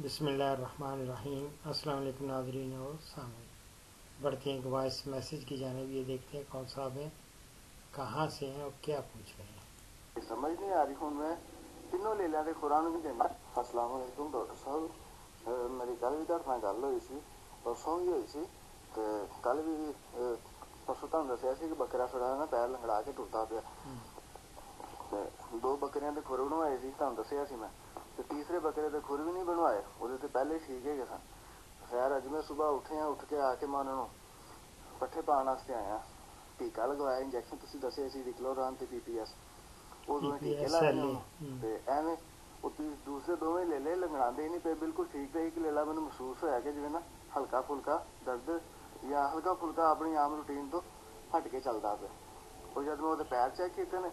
बिसमीम् अल्लाम नाजरीन और सामिन। बढ़ते हैं एक वॉइस मैसेज की जानब। ये देखते हैं कौन साहब हैं कहाँ से हैं और क्या पूछ रहे हैं। समझ नहीं आ रही हूँ मैं। तीनों ले लिया कुरान भी देना। असलम डॉक्टर साहब। मेरी गल भी थोड़े गल हुई सी परसों भी हुई सी। तो कल भी परसों तुम दस कि बकरा थोड़ा ना पैर लंगड़ा के टुरता पाया। हम्म। दो बकरिया के खुर बनवाए थी तुम दसिया मैं। ਤੇ ਤੀਸਰੇ ਬੱਕਰੇ ਦੇ ਖੁਰ ਵੀ ਨਹੀਂ ਬਣਵਾਏ। ਉਹਦੇ ਤੇ ਪਹਿਲੇ ਠੀਕ ਹੈਗੇ ਸਨ। ਖੈਰ ਅੱਜ ਮੈਂ ਸਵੇਰ ਉੱਠਿਆ ਉੱਠ ਕੇ ਆ ਕੇ ਮੈਂ ਉਹਨਾਂ ਨੂੰ ਪੱਠੇ ਪਾਉਣ ਵਾਸਤੇ ਆਇਆ। ਟੀਕਾ ਲਗਵਾਇਆ ਇੰਜੈਕਸ਼ਨ ਤੁਸੀਂ ਦੱਸਿਆ ਸੀ ਰਿਕਲੋਰਾਨ ਤੇ ਪੀਪੀਐਸ ਉਹ ਦੋਵੇਂ ਟੀਕੇ ਲਾਏ। ਤੇ ਐਵੇਂ ਉਹ ਤੀ- ਦੂਸਰੇ ਦੋਵੇਂ ਲੈ ਲੈ ਲੰਗੜਾਉਂਦੇ ਹੀ ਨਹੀਂ ਪਏ। ਬਿਲਕੁਲ ਠੀਕ ਤੇ ਇੱਕ ਲੇਲਾ ਮੈਨੂੰ ਮਹਿਸੂਸ ਹੋਇਆ ਕਿ ਜਿਵੇਂ ਨਾ ਹਲਕਾ ਫੁਲਕਾ ਦਰਦ ਜਾਂ ਹਲਕਾ ਫੁਲਕਾ ਆਪਣੀ ਆਮ ਰੁਟੀਨ ਤੋਂ ਹਟ ਕੇ ਚੱਲਦਾ ਪਿਆ। ਉਹ ਜਦ ਮੈਂ ਉਹਦੇ ਪੈਰ ਚੈੱਕ ਕੀਤੇ ਨੇ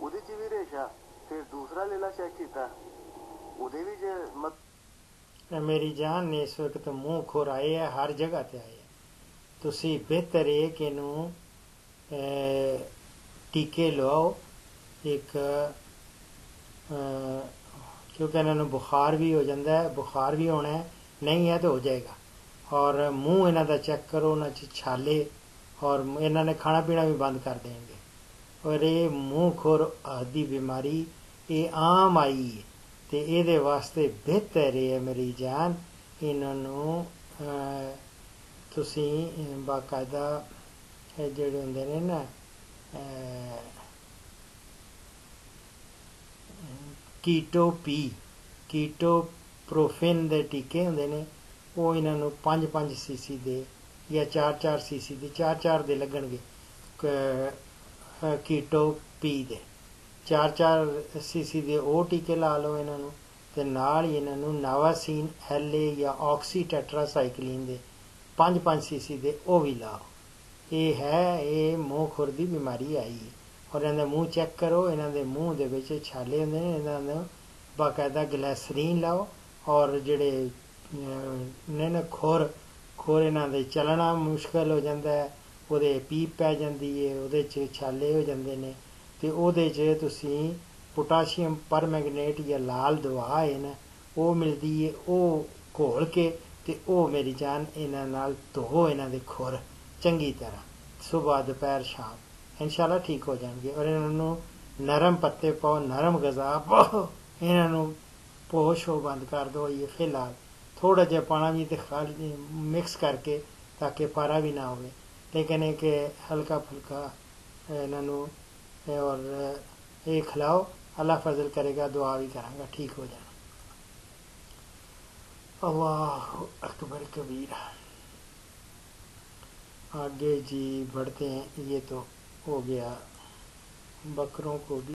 ਉਹਦੇ 'ਚ ਵੀ ਰੇਸ਼ਾ ਫਿਰ ਦੂਸਰਾ ਲੇਲਾ ਚੈੱਕ ਕੀਤਾ। ਇਹ ਮੇਰੀ ਜਾਨ ਨੇ ਇਸ ਵਕਤ ਮੂੰਹ ਖੁਰਾਏ ਹੈ, ਹਰ ਜਗ੍ਹਾ ਤੇ ਆਏ ਹੈ। ਤੁਸੀਂ ਬਿਹਤਰ ਹੈ ਕਿ ਇਹਨੂੰ ਟੀਕੇ ਲਵਾਓ। ਇੱਕ ਕਿਉਂਕਿ ਇਹਨਾਂ ਨੂੰ ਬੁਖਾਰ ਵੀ ਹੋ ਜਾਂਦਾ ਹੈ, ਬੁਖਾਰ ਵੀ ਹੋਣਾ ਹੈ, ਨਹੀਂ ਹੈ ਤਾਂ ਹੋ ਜਾਏਗਾ। ਔਰ ਮੂੰਹ ਇਹਨਾਂ ਦਾ ਚੈੱਕ ਕਰੋ, ਉਹਨਾਂ 'ਚ ਛਾਲੇ, ਔਰ ਇਹਨਾਂ ਨੇ ਖਾਣਾ ਪੀਣਾ ਵੀ ਬੰਦ ਕਰ ਦੇਣਗੇ। ਔਰ ਇਹ ਮੂੰਹ ਖੁਰ ਆਦਿ ਬਿਮਾਰੀ, ਇਹ ਆਮ ਆਈ ਹੈ। ਤੇ ਇਹਦੇ ਵਾਸਤੇ ਬਿਹਤਰ ਹੈ ਮੇਰੀ ਜਾਨ। ਇਹਨਾਂ ਨੂੰ ਤੁਸੀਂ ਬਾਕਾਇਦਾ ਜਿਹੜੇ ਹੁੰਦੇ ਨੇ ਨਾ ਅਹ, ਕੀਟੋ ਪੀ ਕੀਟੋ ਪ੍ਰੋਫਿਨ ਦੇ ਟੀਕੇ ਹੁੰਦੇ ਨੇ ਉਹ ਇਹਨਾਂ ਨੂੰ 5-5 ਸੀਸੀ ਦੇ ਜਾਂ 4-4 ਸੀਸੀ ਦੇ 4-4 ਦੇ ਲੱਗਣਗੇ ਕ- ਕੀਟੋ ਪੀ ਦੇ। 4-4 ਸੀਸੀ ਦੇ ਉਹ ਟੀਕੇ ਲਾ ਲਓ ਇਹਨਾਂ ਨੂੰ ਤੇ ਨਾਲ ਹੀ ਇਹਨਾਂ ਨੂੰ ਨਾਵਾਸੀਨ ਐਲਏ ਜਾਂ ਆਕਸੀ ਟੈਟਰਾਸਾਈਕਲਿਨ ਦੇ 5-5 ਸੀਸੀ ਦੇ ਉਹ ਵੀ ਲਾਓ। ਇਹ ਹੈ, ਇਹ ਮੂੰਹ ਖੁਰ ਦੀ ਬਿਮਾਰੀ ਆਈ ਹੈ। ਔਰ ਇਹਨਾਂ ਦਾ ਮੂੰਹ ਚੈੱਕ ਕਰੋ, ਇਹਨਾਂ ਦੇ ਮੂੰਹ ਦੇ ਵਿੱਚ ਛਾਲੇ ਹੁੰਦੇ ਨੇ, ਇਹਨਾਂ ਨੂੰ ਬਾਕਾਇਦਾ ਗਲੈਸਰੀਨ ਲਾਓ ਔਰ ਜਿਹੜੇ ਨੇ ਨਾ ਖੁਰ ਖੁਰ ਇਹਨਾਂ ਦੇ ਚੱਲਣਾ ਮੁਸ਼ਕਲ ਹੋ ਜਾਂਦਾ ਹੈ, ਉਹਦੇ ਪੀਪ ਪੈ ਜਾਂਦੀ ਹੈ, ਉਹਦੇ 'ਚ ਛਾਲੇ ਹੋ ਜਾਂਦੇ ਨੇ। ਤੇ ਉਹਦੇ 'ਚ ਤੁਸੀਂ ਪੋਟਾਸ਼ੀਅਮ ਪਰਮੈਂਗਨੇਟ ਜਾਂ ਲਾਲ ਦਵਾ ਹੈ ਨਾ ਉਹ ਮਿਲਦੀ ਹੈ ਉਹ ਘੋਲ ਕੇ ਤੇ ਉਹ ਮੇਰੀ ਜਾਨ ਇਹਨਾਂ ਨਾਲ ਧੋ ਇਹਨਾਂ ਦੇ ਖੁਰ। ਚੰਗੀ ਤਰ੍ਹਾਂ। ਸਵੇਰ ਦੁਪਹਿਰ, ਸ਼ਾਮ। ਇਨਸ਼ਾਅੱਲਾ ਠੀਕ ਹੋ ਜਾਣਗੇ। ਔਰ ਇਹਨਾਂ ਨੂੰ ਨਰਮ ਪੱਤੇ ਪਾਓ, ਨਰਮ ਗਜ਼ਾ ਪਾਓ। ਇਹਨਾਂ ਨੂੰ ਪੋਸ਼ੋ ਬੰਦ ਕਰ ਦਿਓ ਇਹ ਫਿਲਹਾਲ। ਥੋੜਾ ਜਿਹਾ ਪਾਣੀ ਵੀ ਤੇ ਖਾਲੀ ਮਿਕਸ ਕਰਕੇ ਤਾਂ ਕਿ ਪਾਰਾ ਵੀ ਨਾ ਹੋਵੇ। ਲੇਕਿਨ ਇਹ ਕਿ ਹਲਕਾ ਫੁਲਕਾ ਇਹਨਾਂ ਨੂੰ और ये खिलाओ, अल्लाह फजल करेगा, दुआ भी करांगा ठीक हो जाना अल्लाह अकबर कबीर। आगे जी, बढ़ते हैं, ये तो हो गया बकरों को भी।